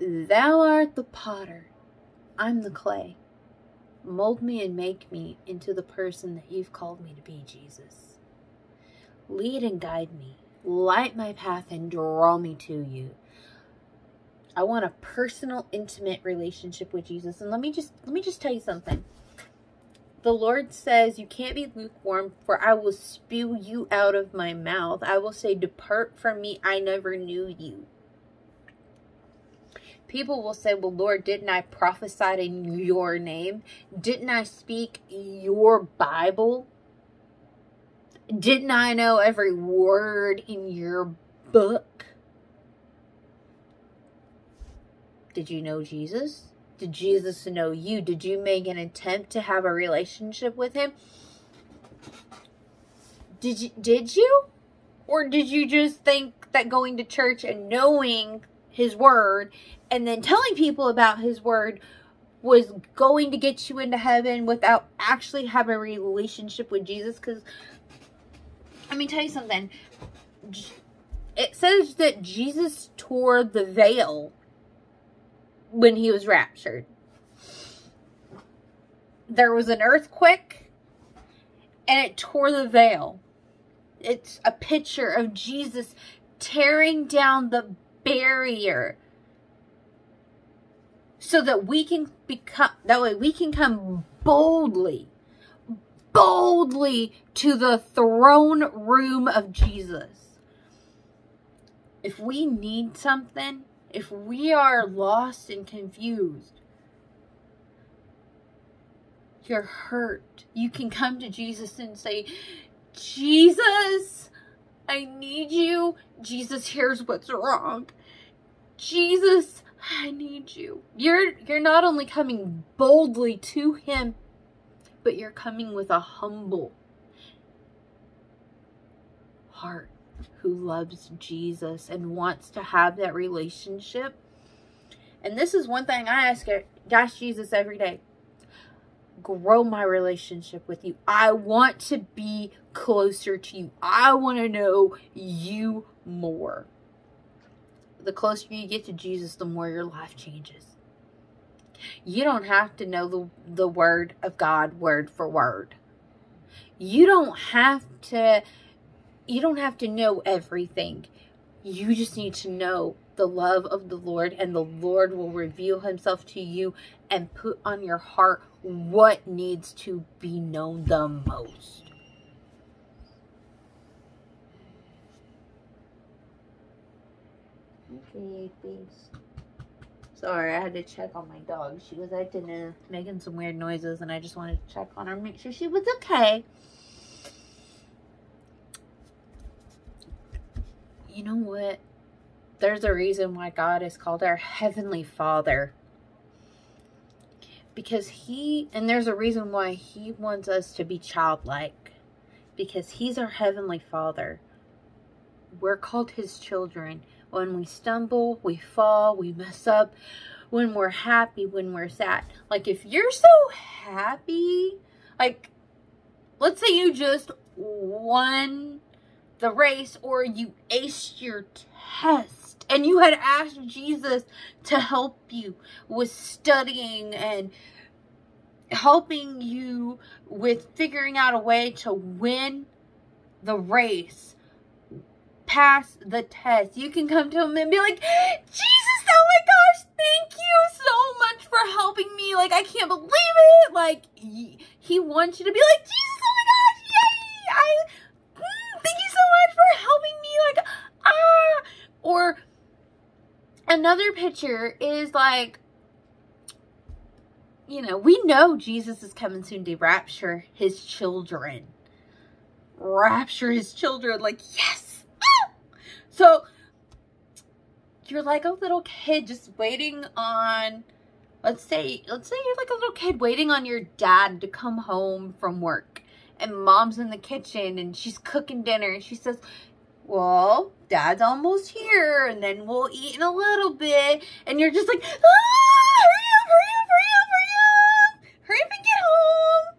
Thou art the potter, I'm the clay. Mold me and make me into the person that you've called me to be, Jesus. Lead and guide me, light my path, and draw me to you. I want a personal, intimate relationship with Jesus. And let me just let me just tell you something. The Lord says, You can't be lukewarm, for I will spew you out of my mouth. I will say, Depart from me, I never knew you. People will say, Well, Lord, didn't I prophesy in your name? Didn't I speak your Bible? Didn't I know every word in your book? Did you know Jesus? Did Jesus know you? Did you make an attempt to have a relationship with him? Did you did you? Or did you just think that going to church and knowing his word and then telling people about his word was going to get you into heaven without actually having a relationship with Jesus cuz let me tell you something. It says that Jesus tore the veil when he was raptured. There was an earthquake and it tore the veil. It's a picture of Jesus tearing down the barrier so that we can become that way we can come boldly boldly to the throne room of Jesus. If we need something, if we are lost and confused, you're hurt, you can come to Jesus and say, Jesus, I need you. Jesus, here's what's wrong. Jesus, I need you. You're you're not only coming boldly to him, but you're coming with a humble heart who loves Jesus and wants to have that relationship. And this is one thing I ask, ask Jesus every day. Grow my relationship with you. I want to be closer to you. I want to know you more. The closer you get to Jesus, the more your life changes. You don't have to know the, the word of God word for word. You don't have to you don't have to know everything. You just need to know the love of the Lord, and the Lord will reveal himself to you and put on your heart what needs to be known the most. Okay. Sorry, I had to check on my dog. She was acting, uh, making some weird noises, and I just wanted to check on her, make sure she was okay. you know what? There's a reason why God is called our Heavenly Father. Because He, and there's a reason why He wants us to be childlike. Because He's our Heavenly Father. We're called His children. When we stumble, we fall, we mess up. When we're happy, when we're sad. Like, if you're so happy, like, let's say you just won the race or you aced your test and you had asked Jesus to help you with studying and helping you with figuring out a way to win the race, pass the test. You can come to him and be like, Jesus, oh my gosh, thank you so much for helping me. Like, I can't believe it. Like, he, he wants you to be like, Jesus, oh my gosh, yay. I thank you so much for helping me. Like, ah. Or another picture is like, you know, we know Jesus is coming soon to rapture his children. Rapture his children. Like, yes. Ah! So, you're like a little kid just waiting on let's say let's say you're like a little kid waiting on your dad to come home from work and mom's in the kitchen and she's cooking dinner and she says, well, dad's almost here and then we'll eat in a little bit. And you're just like, ah, hurry up, hurry up, hurry up, hurry up. Hurry up and get home.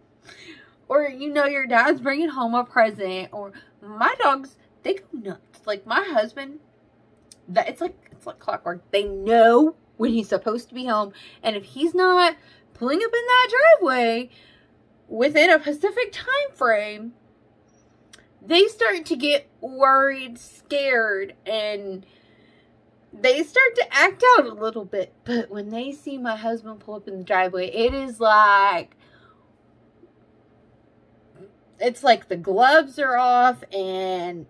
Or, you know, your dad's bringing home a present. Or my dogs, they go nuts. Like my husband, that it's like, it's like clockwork. They know when he's supposed to be home. And if he's not pulling up in that driveway within a Pacific time frame, they start to get worried, scared, and they start to act out a little bit. But when they see my husband pull up in the driveway, it is like it's like the gloves are off and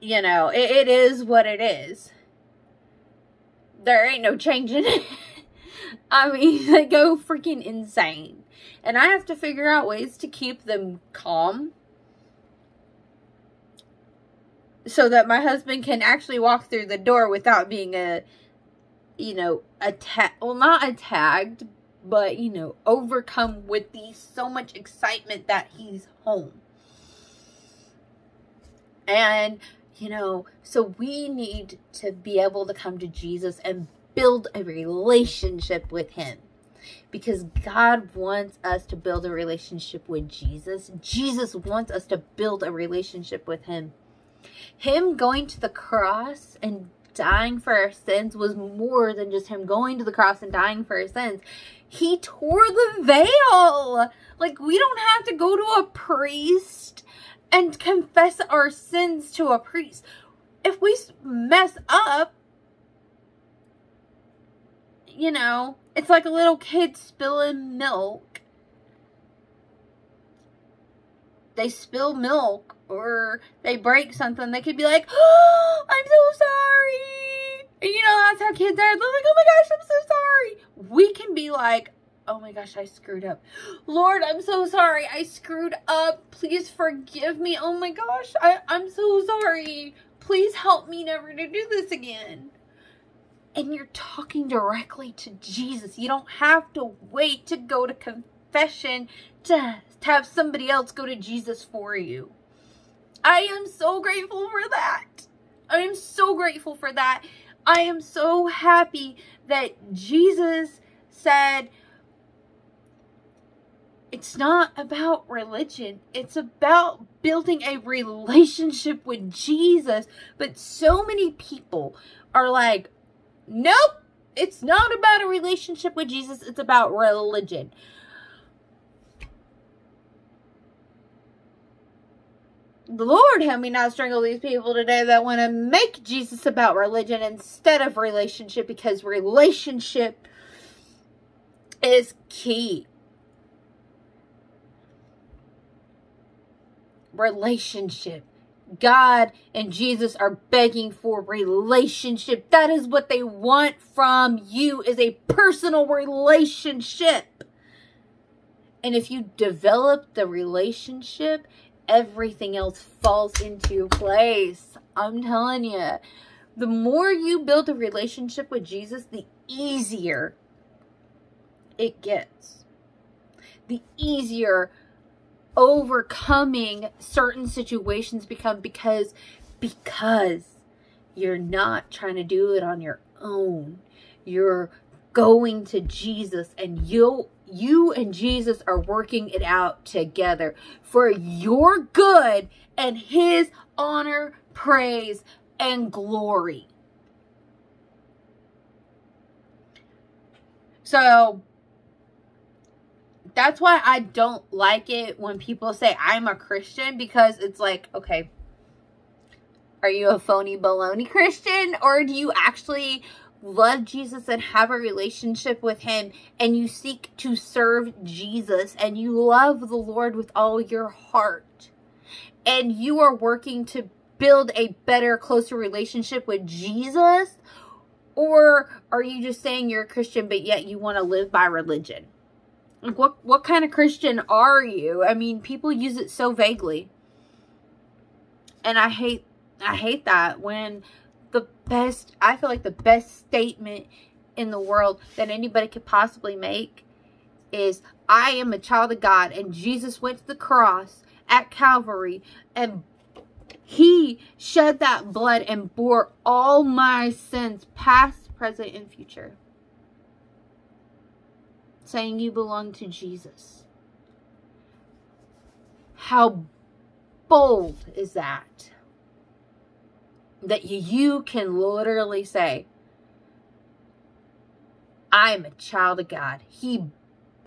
you know, it, it is what it is. There ain't no changing it. I mean, they go freaking insane. And I have to figure out ways to keep them calm so that my husband can actually walk through the door without being a you know attack well not attacked but you know overcome with the so much excitement that he's home. And you know so we need to be able to come to jesus and build a relationship with him because God wants us to build a relationship with Jesus. Jesus wants us to build a relationship with him. Him going to the cross and dying for our sins was more than just him going to the cross and dying for our sins. He tore the veil. Like, we don't have to go to a priest and confess our sins to a priest. If we mess up, you know, it's like a little kid spilling milk. They spill milk or they break something, they could be like, oh, I'm so sorry. And you know, that's how kids are. They're like, oh my gosh, I'm so sorry. We can be like, oh my gosh, I screwed up. Lord, I'm so sorry. I screwed up. Please forgive me. Oh my gosh, I, I'm so sorry. Please help me never to do this again. And you're talking directly to Jesus. You don't have to wait to go to confession to, to have somebody else go to Jesus for you. I am so grateful for that. I am so grateful for that. I am so happy that Jesus said, it's not about religion. It's about building a relationship with Jesus. But so many people are like, nope, it's not about a relationship with Jesus. It's about religion. the Lord help me not strangle these people today that want to make Jesus about religion instead of relationship because relationship is key. Relationship. God and Jesus are begging for relationship. That is what they want from you is a personal relationship. And if you develop the relationship everything else falls into place. I'm telling you, the more you build a relationship with Jesus, the easier it gets. The easier overcoming certain situations become because because you're not trying to do it on your own. You're going to Jesus and you'll you and Jesus are working it out together for your good and his honor, praise, and glory. So that's why I don't like it when people say I'm a Christian because it's like, okay, are you a phony baloney Christian or do you actually love Jesus and have a relationship with him and you seek to serve Jesus and you love the Lord with all your heart and you are working to build a better, closer relationship with Jesus? Or are you just saying you're a Christian but yet you want to live by religion? Like what what kind of Christian are you? I mean, people use it so vaguely. And I hate I hate that when the best, I feel like the best statement in the world that anybody could possibly make is, I am a child of God and Jesus went to the cross at Calvary and he shed that blood and bore all my sins, past, present, and future. Saying you belong to Jesus. How bold is that? that you can literally say, I'm a child of God. He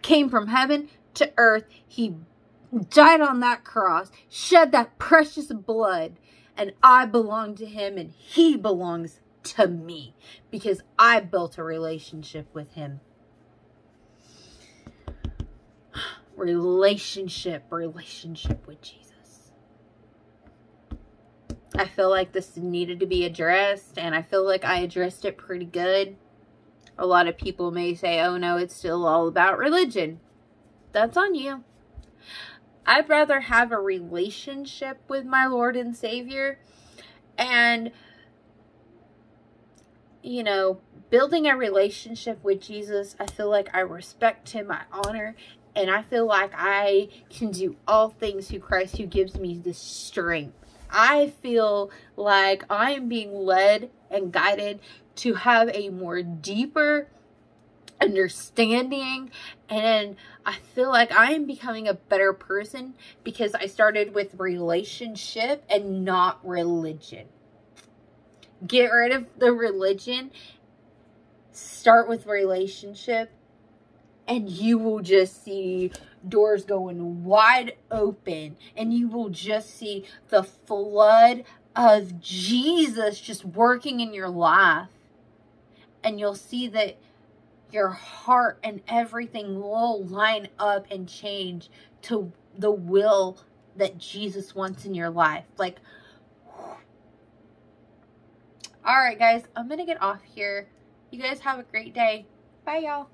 came from heaven to earth. He died on that cross, shed that precious blood, and I belong to him and he belongs to me because I built a relationship with him. Relationship, relationship with Jesus. I feel like this needed to be addressed, and I feel like I addressed it pretty good. A lot of people may say, oh no, it's still all about religion. That's on you. I'd rather have a relationship with my Lord and Savior and, you know, building a relationship with Jesus. I feel like I respect him, I honor, and I feel like I can do all things through Christ who gives me the strength. I feel like I am being led and guided to have a more deeper understanding and I feel like I am becoming a better person because I started with relationship and not religion. Get rid of the religion, start with relationship, and you will just see doors going wide open and you will just see the flood of Jesus just working in your life. And you'll see that your heart and everything will line up and change to the will that Jesus wants in your life. Like, all right, guys, I'm going to get off here. You guys have a great day. Bye, y'all.